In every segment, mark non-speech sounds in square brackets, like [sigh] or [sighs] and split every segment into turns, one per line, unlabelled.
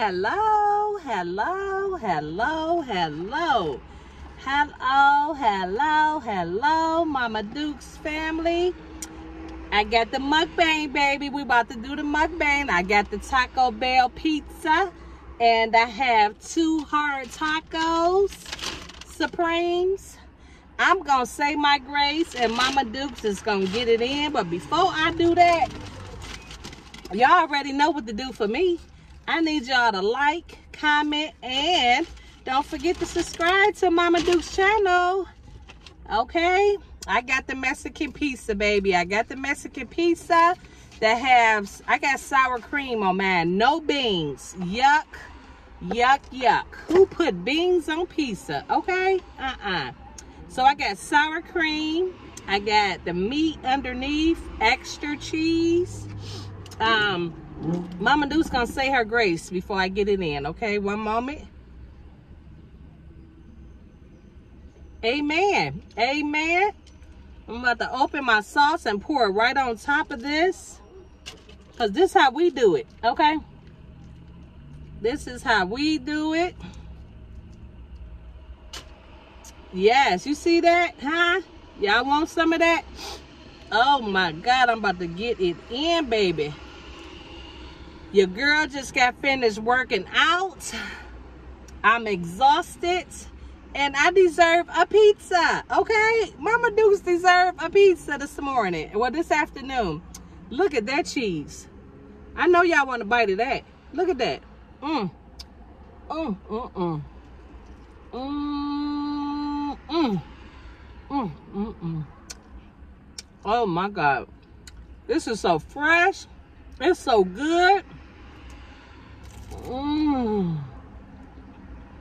Hello, hello, hello, hello. Hello, hello, hello, Mama Duke's family. I got the mukbang, baby. We about to do the mukbang. I got the Taco Bell pizza. And I have two hard tacos, Supremes. I'm going to say my grace and Mama Dukes is going to get it in. But before I do that, y'all already know what to do for me. I need y'all to like, comment, and don't forget to subscribe to Mama Duke's channel. Okay? I got the Mexican pizza, baby. I got the Mexican pizza that has, I got sour cream on mine. No beans. Yuck. Yuck, yuck. Who put beans on pizza? Okay? Uh-uh. So I got sour cream. I got the meat underneath. Extra cheese. Um, Mama Duke's gonna say her grace before I get it in, okay? One moment. Amen. Amen. I'm about to open my sauce and pour it right on top of this. Because this is how we do it, okay? This is how we do it. Yes, you see that, huh? Y'all want some of that? Oh my God, I'm about to get it in, baby. Your girl just got finished working out. I'm exhausted. And I deserve a pizza, okay? Mama Dukes deserve a pizza this morning. Well, this afternoon. Look at that cheese. I know y'all want to bite of that. Look at that. Mmm. Mmm, mmm, mmm. Mmm, mmm. Mmm, mmm, mmm. Oh, my God. This is so fresh. It's so good. Mmm.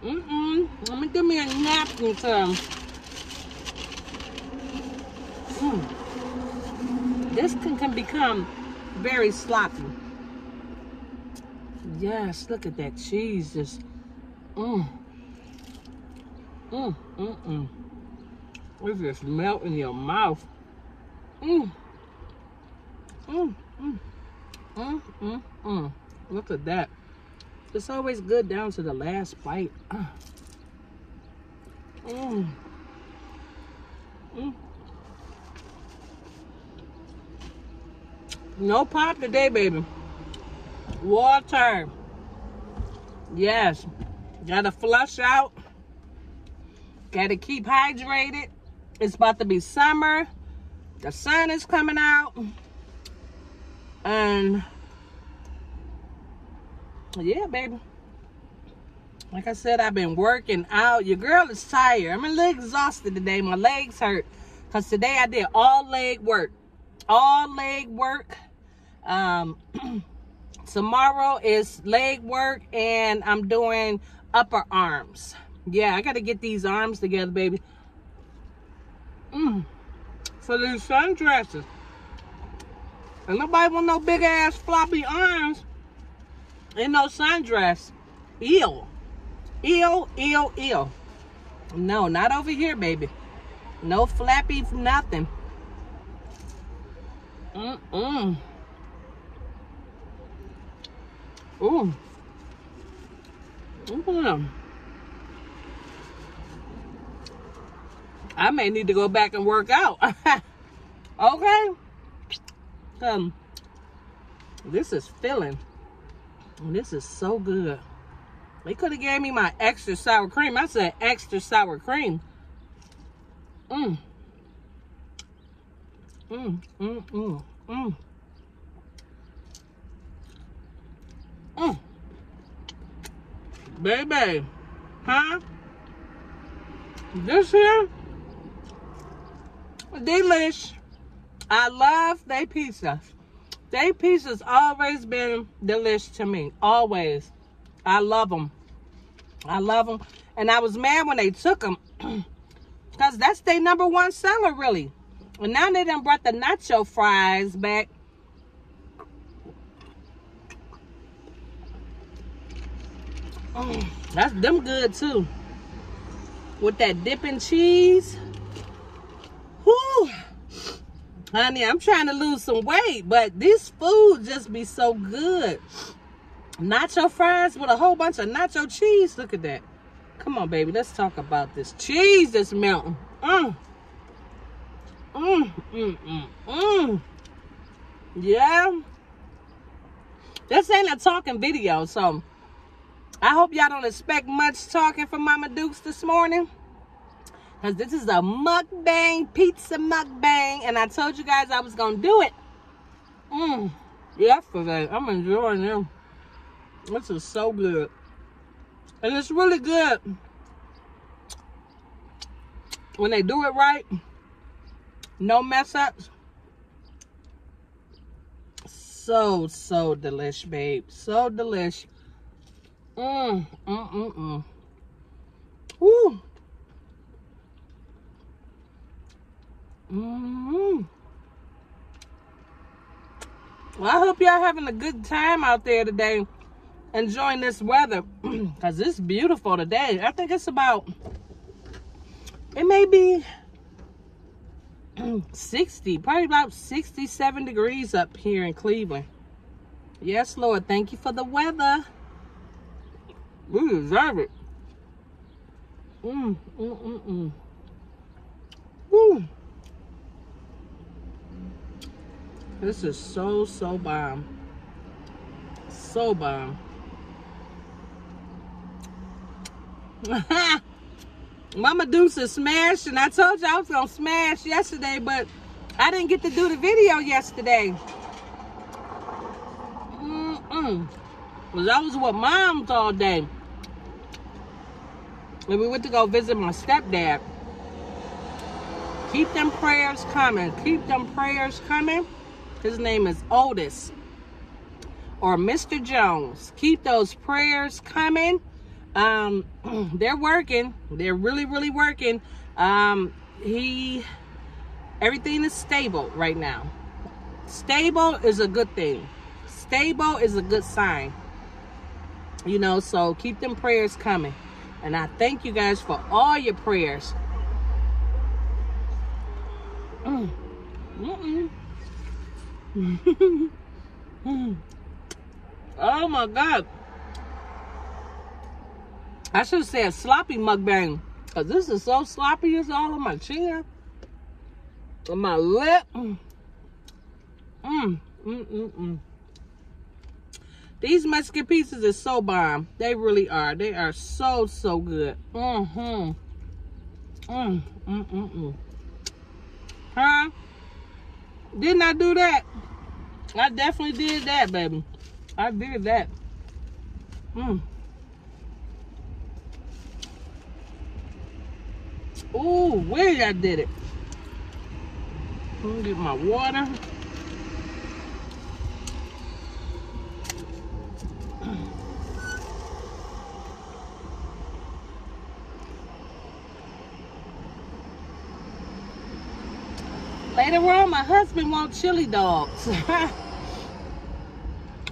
Mm-mm. Let me give me a napkin some. Mm. This can, can become very sloppy. Yes, look at that cheese. Just, mm. mmm. Mmm, mmm, mmm. It just melt in your mouth. Mmm. Mmm, mmm. Mmm, mmm, mmm. Look at that. It's always good down to the last bite. [sighs] Mm. Mm. No pop today, baby. Water. Yes. Gotta flush out. Gotta keep hydrated. It's about to be summer. The sun is coming out. And yeah, baby. Like I said, I've been working out. Your girl is tired. I'm a little exhausted today. My legs hurt. Because today I did all leg work. All leg work. Um, [clears throat] tomorrow is leg work. And I'm doing upper arms. Yeah, I got to get these arms together, baby. Mm. For these sundresses. And nobody want no big ass floppy arms in no sundress. Ew. Ew, ew, ew. No, not over here, baby. No flappy nothing. Mm-mm. Ooh. Mm. I may need to go back and work out. [laughs] okay? Um, this is filling. This is so good. They could have gave me my extra sour cream. I said extra sour cream. Mmm. Mmm, mmm, mmm, mmm. Mmm. Baby. Huh? This here? Delish. I love they pizza. They pieces always been delicious to me. Always. I love them. I love them. And I was mad when they took them. Because [clears throat] that's their number one seller, really. And now they done brought the nacho fries back. Mm, that's them good, too. With that dipping cheese. Whew. Honey, I'm trying to lose some weight, but this food just be so good. Nacho fries with a whole bunch of nacho cheese. Look at that. Come on, baby. Let's talk about this cheese that's melting. Mm. Mm, mm, mm, mm. Yeah. This ain't a talking video, so I hope y'all don't expect much talking from Mama Dukes this morning. Because this is a mukbang, pizza mukbang. And I told you guys I was going to do it. Mmm. Yesterday. I'm enjoying them. This is so good. And it's really good when they do it right. No mess ups. So, so delish, babe. So delish. Mmm, mm, mm, mm. Woo. Mm-hmm. Well, I hope y'all having a good time out there today, enjoying this weather, [clears throat] because it's beautiful today. I think it's about, it may be [clears throat] 60, probably about 67 degrees up here in Cleveland. Yes, Lord, thank you for the weather. We deserve it. Mmm, mmm, mmm, mmm. Woo. This is so, so bomb. So bomb. [laughs] Mama Dukes is smashed, and I told you I was to smash yesterday, but I didn't get to do the video yesterday. Mm-mm. Because I was with moms all day. And we went to go visit my stepdad. Keep them prayers coming. Keep them prayers coming. His name is Otis or Mr. Jones. Keep those prayers coming. Um, [clears throat] they're working. They're really, really working. Um, he, everything is stable right now. Stable is a good thing. Stable is a good sign. You know, so keep them prayers coming. And I thank you guys for all your prayers. Mm. Mm. [laughs] oh my god. I should have said sloppy mukbang. Cause this is so sloppy, it's all on my chin. On my lip. Mm. Mm, mm, mm. These Mexican pizzas are so bomb. They really are. They are so, so good. Mm-hmm. Mm, mm, mm, mm. Huh? Didn't I do that? I definitely did that, baby. I did that. Mm. Ooh, where I did it. Let me get my water. Later on, my husband wants chili dogs. [laughs]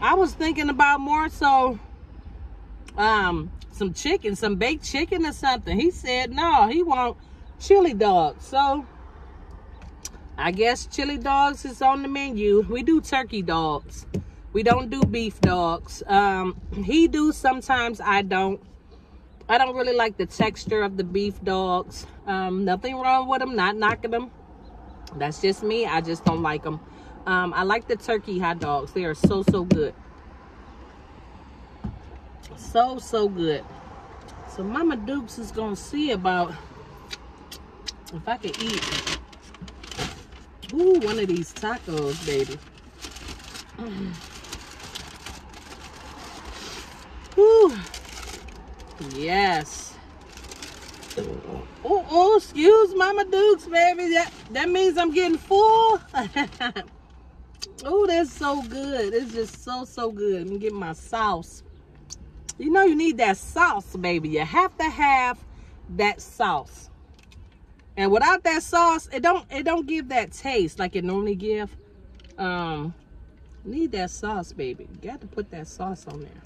I was thinking about more so um, some chicken, some baked chicken or something. He said no, he want chili dogs. So I guess chili dogs is on the menu. We do turkey dogs. We don't do beef dogs. Um, [clears throat] he do sometimes, I don't. I don't really like the texture of the beef dogs. Um, nothing wrong with them, not knocking them. That's just me. I just don't like them. Um, I like the turkey hot dogs. They are so, so good. So, so good. So Mama Dukes is going to see about if I can eat ooh, one of these tacos, baby. [clears throat] Ooh. Yes. Oh, oh, excuse Mama Dukes, baby. That, that means I'm getting full. [laughs] oh, that's so good. It's just so, so good. Let me get my sauce. You know you need that sauce, baby. You have to have that sauce. And without that sauce, it don't it don't give that taste like it normally give. Um, need that sauce, baby. You got to put that sauce on there.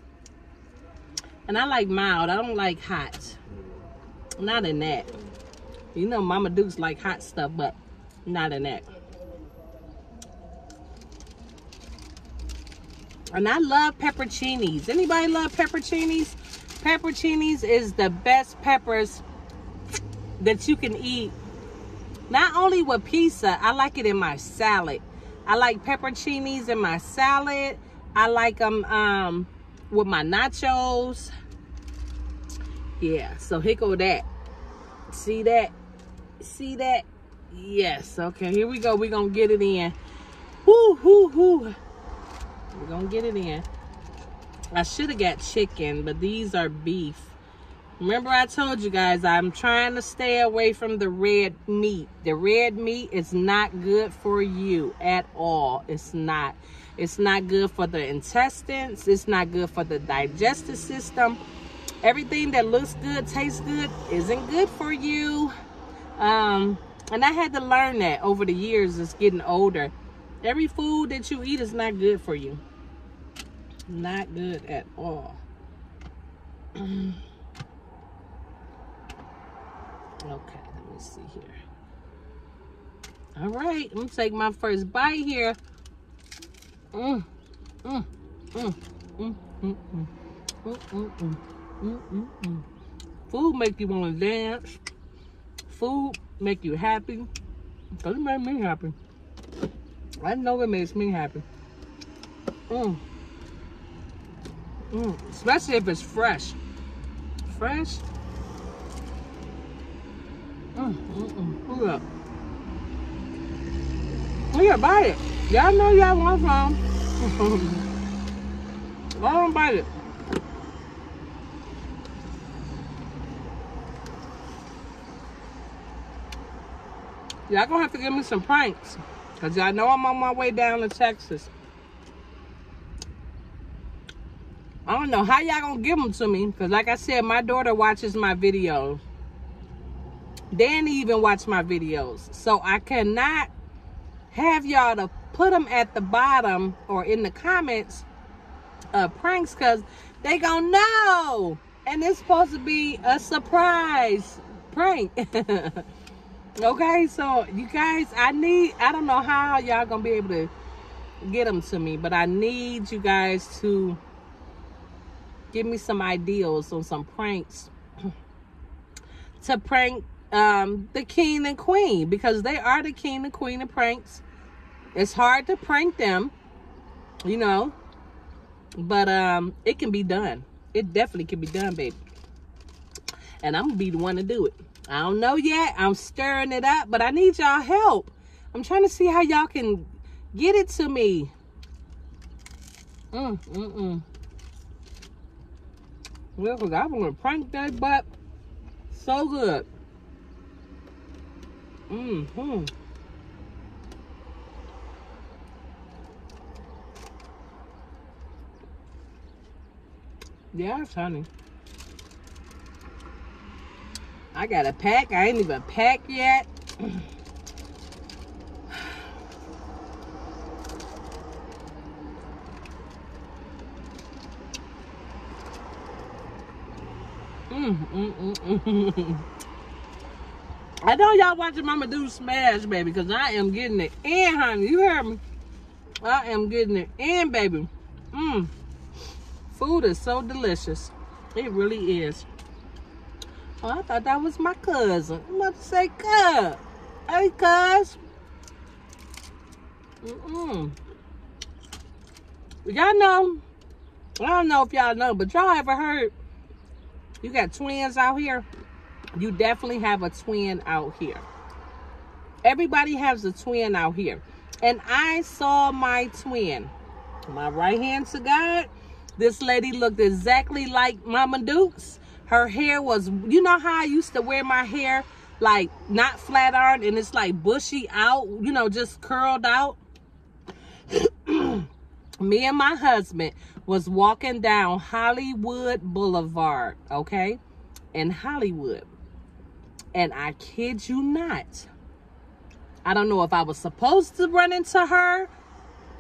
And I like mild. I don't like hot. Not in that. You know Mama Dukes like hot stuff, but not in that. And I love pepperoncinis. Anybody love pepperoncinis? Pepperoncinis is the best peppers that you can eat. Not only with pizza, I like it in my salad. I like pepperoncinis in my salad. I like them um, with my nachos. Yeah, so here go that. See that? See that? Yes. Okay, here we go. We're going to get it in. Whoo, whoo, whoo. We're going to get it in. I should have got chicken, but these are beef. Remember I told you guys, I'm trying to stay away from the red meat. The red meat is not good for you at all. It's not. It's not good for the intestines. It's not good for the digestive system. Everything that looks good, tastes good, isn't good for you. Um, and I had to learn that over the years as getting older. Every food that you eat is not good for you. Not good at all. [clears throat] okay, let me see here. All right, I'm gonna take my first bite here. Mm, mm, mm, mm, mm, mm, mm, mm, mm, mm, mm, mm. Food make you want to dance. Food make you happy. Cause it made me happy. I know it makes me happy. Mm. Mm. Especially if it's fresh. Fresh. Mm, mm. Look up. Here, buy it. Y'all know y'all want some. [laughs] Go on, buy it. Y'all gonna have to give me some pranks. Cause y'all know I'm on my way down to Texas. I don't know how y'all gonna give them to me. Cause like I said, my daughter watches my videos. Danny even watch my videos. So I cannot have y'all to put them at the bottom or in the comments uh, pranks because they gonna know. And it's supposed to be a surprise prank. [laughs] Okay, so you guys, I need, I don't know how y'all gonna be able to get them to me, but I need you guys to give me some ideas on some pranks [clears throat] to prank um, the king and queen because they are the king and queen of pranks. It's hard to prank them, you know, but um, it can be done. It definitely can be done, baby. And I'm gonna be the one to do it. I don't know yet. I'm stirring it up, but I need y'all help. I'm trying to see how y'all can get it to me. Mm, mm, mm. Well, because I want to prank that butt so good. Mm, hmm. Yes, honey. I got a pack. I ain't even packed yet. Mm, mm, mm, [laughs] I know y'all watching Mama do smash, baby, because I am getting it in, honey. You heard me? I am getting it in, baby. Mmm. Food is so delicious. It really is. Oh, I thought that was my cousin. I'm about to say, cuz. Hey, cuz. Mm-mm. Y'all know, I don't know if y'all know, but y'all ever heard you got twins out here? You definitely have a twin out here. Everybody has a twin out here. And I saw my twin. My right hand to God. This lady looked exactly like Mama Dukes her hair was, you know how I used to wear my hair like not flat iron and it's like bushy out, you know, just curled out. [clears throat] Me and my husband was walking down Hollywood Boulevard, okay, in Hollywood. And I kid you not, I don't know if I was supposed to run into her.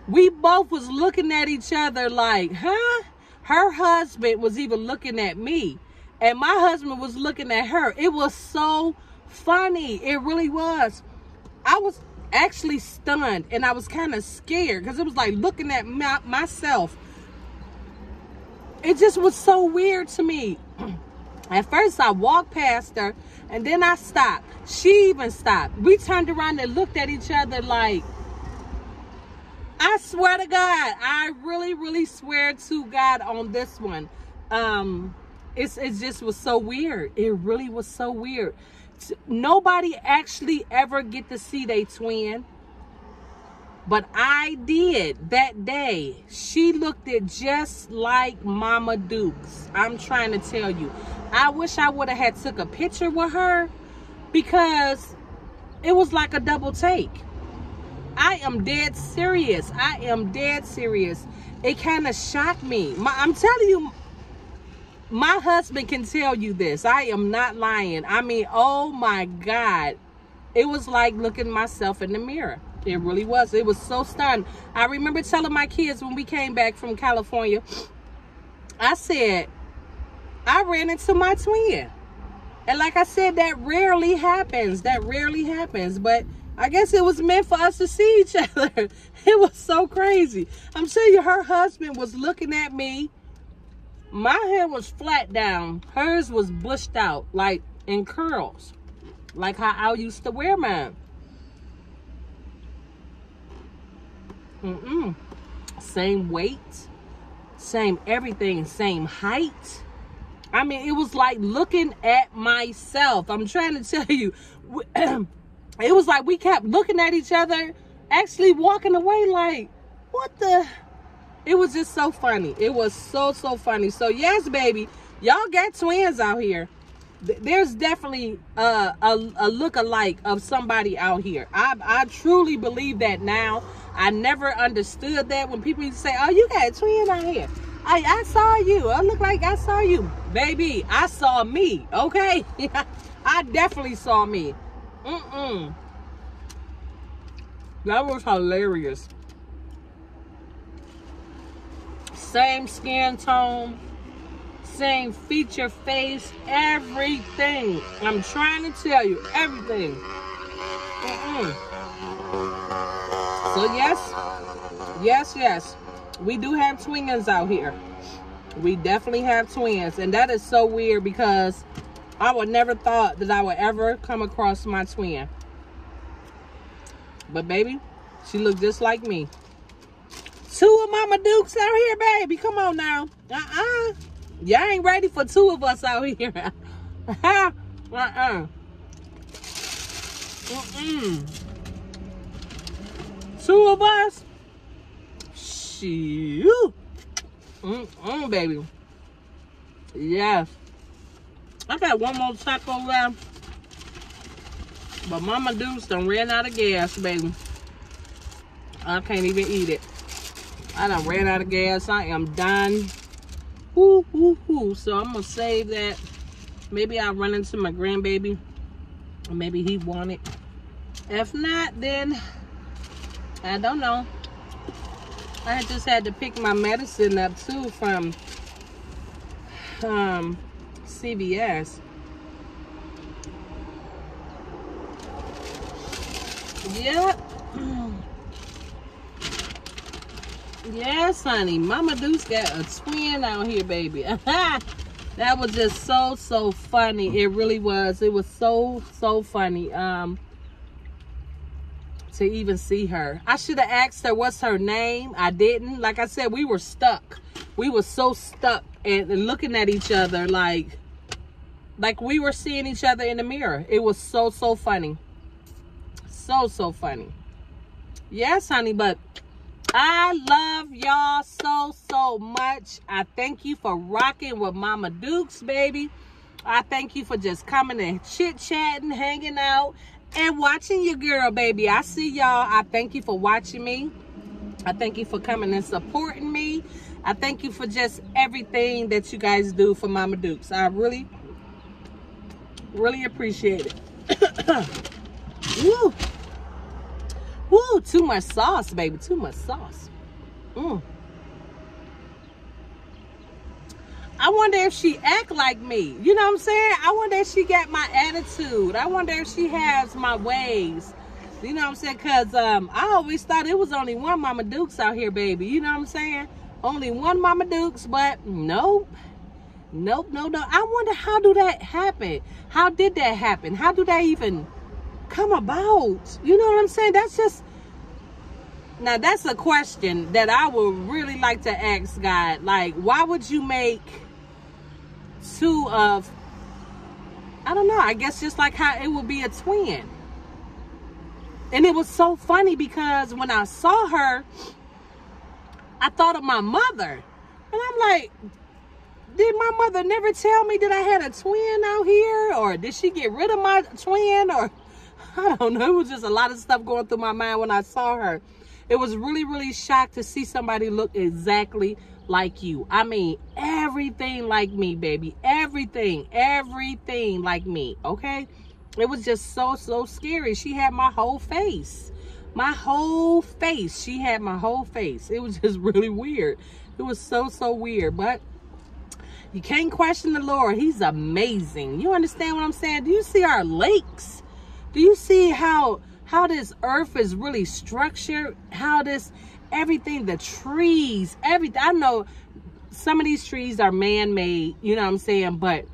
We both was looking at each other like, huh? Her husband was even looking at me and my husband was looking at her. It was so funny. It really was. I was actually stunned and I was kind of scared because it was like looking at my, myself it just was so weird to me. [clears throat] At first, I walked past her and then I stopped. She even stopped. We turned around and looked at each other like, I swear to God, I really, really swear to God on this one. Um, it's it just was so weird. It really was so weird. Nobody actually ever get to see they twin. But I did that day. She looked it just like Mama Dukes. I'm trying to tell you. I wish I would have had took a picture with her because it was like a double take. I am dead serious. I am dead serious. It kind of shocked me. My, I'm telling you, my husband can tell you this. I am not lying. I mean, oh my God. It was like looking myself in the mirror. It really was. It was so stunned. I remember telling my kids when we came back from California, I said, I ran into my twin. And like I said, that rarely happens. That rarely happens. But I guess it was meant for us to see each [laughs] other. It was so crazy. I'm you, her husband was looking at me my hair was flat down. Hers was bushed out, like in curls. Like how I used to wear mine. Mm-mm. Same weight. Same everything. Same height. I mean, it was like looking at myself. I'm trying to tell you. [clears throat] it was like we kept looking at each other, actually walking away like, what the it was just so funny. It was so, so funny. So, yes, baby, y'all got twins out here. There's definitely a, a look alike of somebody out here. I, I truly believe that now. I never understood that when people used to say, oh, you got a twin out here. I, I saw you. I look like I saw you. Baby, I saw me, okay? [laughs] I definitely saw me. Mm-mm. That was hilarious same skin tone, same feature face, everything. I'm trying to tell you, everything. Mm -mm. So yes, yes, yes, we do have twins out here. We definitely have twins, and that is so weird because I would never thought that I would ever come across my twin. But baby, she looked just like me. Two of Mama Dukes out here, baby. Come on now. Uh-uh. Y'all ain't ready for two of us out here. [laughs] uh-uh. Mm-mm. Two of us? Shoot. Mm-mm, baby. Yes. I got one more taco left. But Mama Dukes done ran out of gas, baby. I can't even eat it. I done ran out of gas. I am done. Whoo, whoo, whoo. So I'm going to save that. Maybe I'll run into my grandbaby. Or maybe he want it. If not, then I don't know. I just had to pick my medicine up too from um, CVS. Yep. Yes, honey. Mama Dukes got a twin out here, baby. [laughs] that was just so, so funny. It really was. It was so, so funny. Um, to even see her. I should have asked her what's her name. I didn't. Like I said, we were stuck. We were so stuck and, looking at each other like like we were seeing each other in the mirror. It was so, so funny. So, so funny. Yes, honey, but I love y'all so, so much. I thank you for rocking with Mama Dukes, baby. I thank you for just coming and chit-chatting, hanging out, and watching your girl, baby. I see y'all. I thank you for watching me. I thank you for coming and supporting me. I thank you for just everything that you guys do for Mama Dukes. I really, really appreciate it. [coughs] Woo! Woo, too much sauce, baby. Too much sauce. Mm. I wonder if she act like me. You know what I'm saying? I wonder if she got my attitude. I wonder if she has my ways. You know what I'm saying? Because um, I always thought it was only one Mama Dukes out here, baby. You know what I'm saying? only one Mama Dukes, but nope. Nope, no, no. I wonder how do that happen? How did that happen? How do they even come about? You know what I'm saying? That's just now that's a question that I would really like to ask God. Like, why would you make two of I don't know, I guess just like how it would be a twin. And it was so funny because when I saw her, I thought of my mother. And I'm like, did my mother never tell me that I had a twin out here? Or did she get rid of my twin? Or [laughs] I don't know. It was just a lot of stuff going through my mind when I saw her. It was really, really shocked to see somebody look exactly like you. I mean, everything like me, baby. Everything, everything like me, okay? It was just so, so scary. She had my whole face. My whole face. She had my whole face. It was [laughs] just really weird. It was so, so weird. But you can't question the Lord. He's amazing. You understand what I'm saying? Do you see our lakes? Do you see how how this earth is really structured? How this everything, the trees, everything. I know some of these trees are man-made, you know what I'm saying? But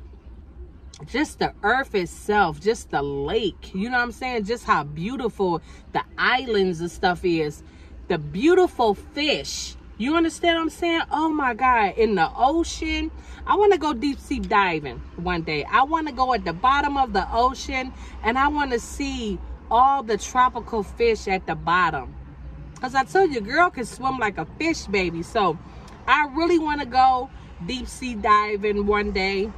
just the earth itself, just the lake, you know what I'm saying? Just how beautiful the islands and stuff is. The beautiful fish. You understand what I'm saying? Oh my God. In the ocean. I want to go deep sea diving one day. I want to go at the bottom of the ocean and I want to see all the tropical fish at the bottom. Because I told you, girl can swim like a fish, baby. So I really want to go deep sea diving one day.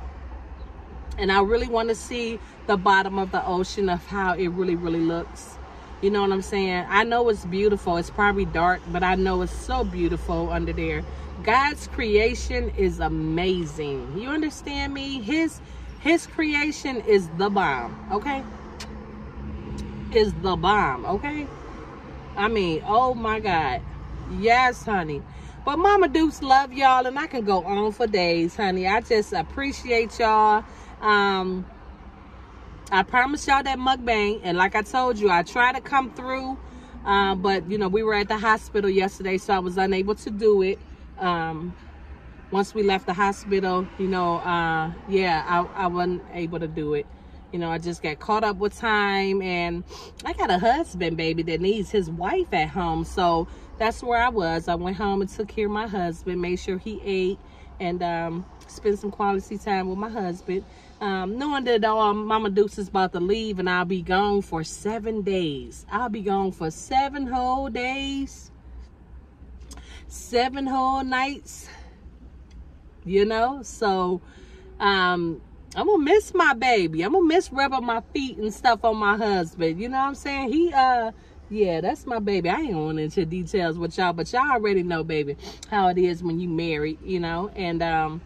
And I really want to see the bottom of the ocean of how it really, really looks. You know what I'm saying? I know it's beautiful. It's probably dark, but I know it's so beautiful under there. God's creation is amazing. You understand me? His his creation is the bomb, okay? Is the bomb, okay? I mean, oh my God. Yes, honey. But Mama Dukes love y'all and I can go on for days, honey. I just appreciate y'all. Um, I promised y'all that mukbang. And like I told you, I try to come through. Uh, but, you know, we were at the hospital yesterday, so I was unable to do it. Um, once we left the hospital, you know, uh, yeah, I, I wasn't able to do it. You know, I just got caught up with time. And I got a husband, baby, that needs his wife at home. So that's where I was. I went home and took care of my husband, made sure he ate, and um, spend some quality time with my husband um, knowing that uh, Mama Dukes is about to leave and I'll be gone for seven days. I'll be gone for seven whole days, seven whole nights, you know? So, um, I'm gonna miss my baby. I'm gonna miss rubbing my feet and stuff on my husband. You know what I'm saying? He, uh, yeah, that's my baby. I ain't going into details with y'all, but y'all already know, baby, how it is when you married, you know? And, um,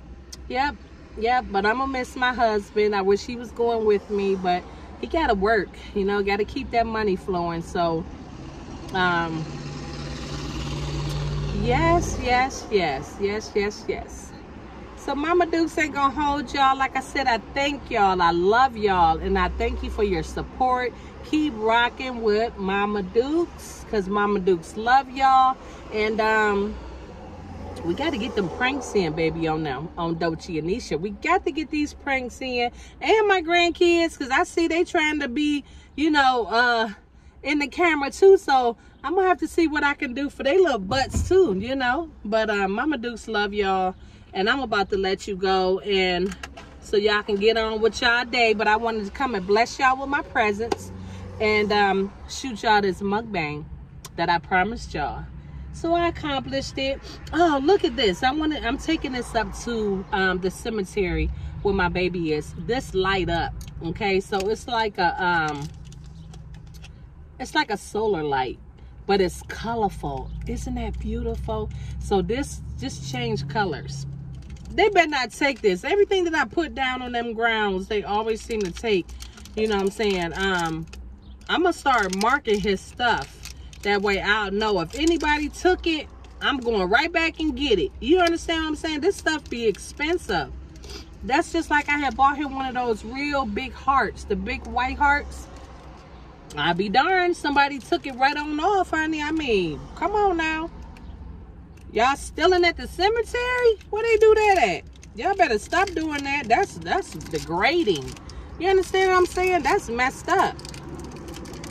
yep, yeah, but I'm gonna miss my husband. I wish he was going with me, but he gotta work, you know, gotta keep that money flowing. So, um, yes, yes, yes, yes, yes, yes. So Mama Dukes ain't gonna hold y'all. Like I said, I thank y'all. I love y'all. And I thank you for your support. Keep rocking with Mama Dukes. Because Mama Dukes love y'all. And um we got to get them pranks in, baby, on them, on Dochi and Nisha. We got to get these pranks in. And my grandkids, because I see they trying to be, you know, uh, in the camera too. So I'm going to have to see what I can do for their little butts too, you know. But uh, Mama Dukes love y'all. And I'm about to let you go. And so y'all can get on with y'all day. But I wanted to come and bless y'all with my presence. And um, shoot y'all this mukbang that I promised y'all. So I accomplished it. Oh, look at this. I want to, I'm taking this up to um, the cemetery where my baby is. This light up. Okay. So it's like a, um, it's like a solar light, but it's colorful. Isn't that beautiful? So this just change colors. They better not take this. Everything that I put down on them grounds, they always seem to take. You know what I'm saying? Um, I'm to start marking his stuff that way I'll know if anybody took it, I'm going right back and get it. You understand what I'm saying? This stuff be expensive. That's just like I had bought him one of those real big hearts, the big white hearts. I'll be darned, somebody took it right on off, honey. I mean, come on now. Y'all stealing at the cemetery? Where they do that at? Y'all better stop doing that. That's that's degrading. You understand what I'm saying? That's messed up.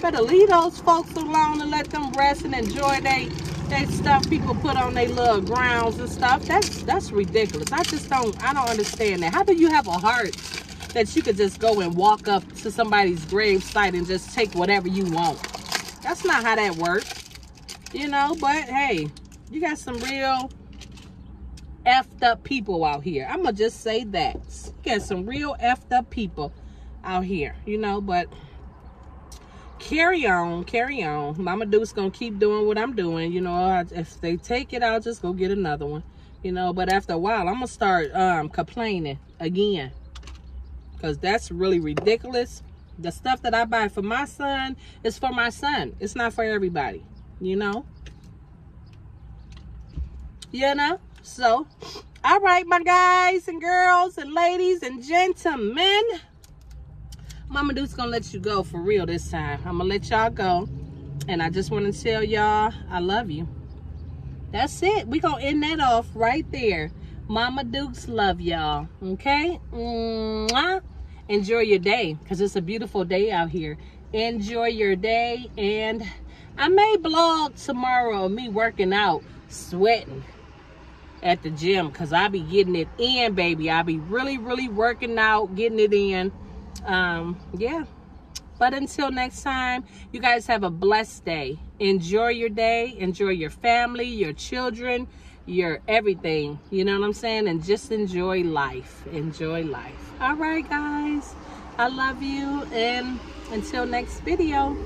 Better leave those folks alone and let them rest and enjoy they they stuff people put on their little grounds and stuff. That's that's ridiculous. I just don't I don't understand that. How do you have a heart that you could just go and walk up to somebody's grave site and just take whatever you want? That's not how that works. You know, but hey, you got some real effed up people out here. I'm gonna just say that. You got some real effed up people out here, you know, but carry on, carry on. Mama Duke's gonna keep doing what I'm doing. You know, if they take it, I'll just go get another one. You know, but after a while, I'm gonna start um, complaining again. Because that's really ridiculous. The stuff that I buy for my son is for my son. It's not for everybody. You know? You know? So, all right, my guys and girls and ladies and gentlemen. Mama Duke's gonna let you go for real this time. I'm gonna let y'all go. And I just want to tell y'all I love you. That's it. we gonna end that off right there. Mama Dukes love y'all. Okay? Mwah. Enjoy your day because it's a beautiful day out here. Enjoy your day. And I may blog tomorrow me working out, sweating at the gym because I be getting it in, baby. I be really, really working out, getting it in um yeah. But until next time you guys have a blessed day. Enjoy your day. Enjoy your family your children your everything. You know what i'm saying? And just enjoy life. Enjoy life. All right guys. I love you. And until next video